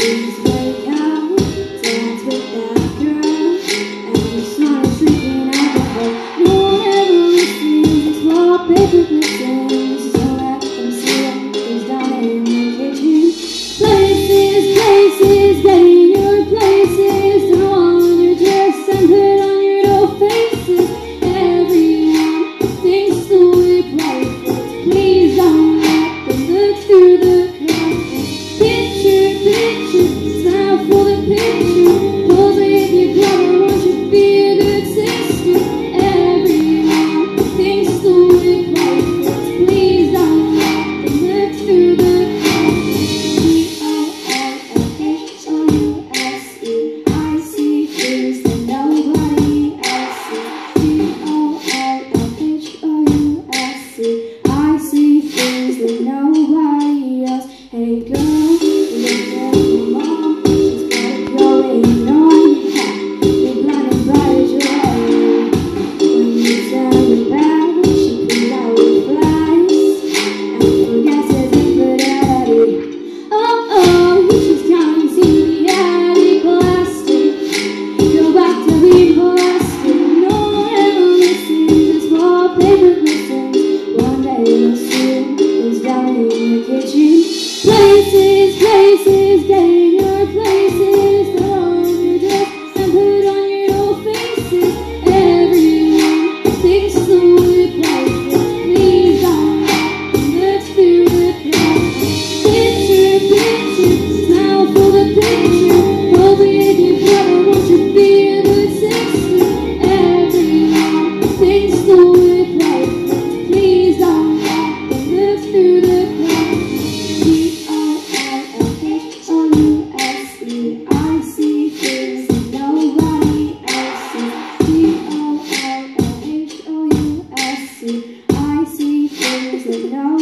Jesus. I see things no